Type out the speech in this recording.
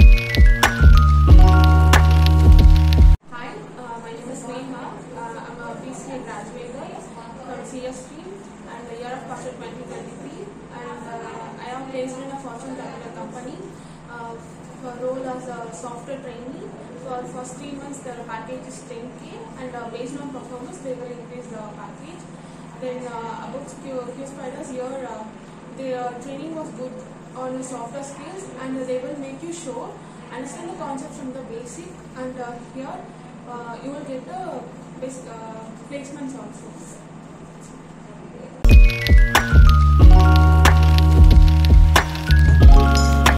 Hi, uh, my name is Sneha. Uh, I'm a BCA graduate from CS stream and the year of passed 2023 and uh, I am placed in a Fortune Capital company uh, for role as a software trainee. For first three months the package is 10k and based on performance they will increase the package. Then uh, about Q, QSpiders here uh, the training was good on the software skills and they will make you sure understand the concept from the basic and uh, here uh, you will get the basic uh, placements also.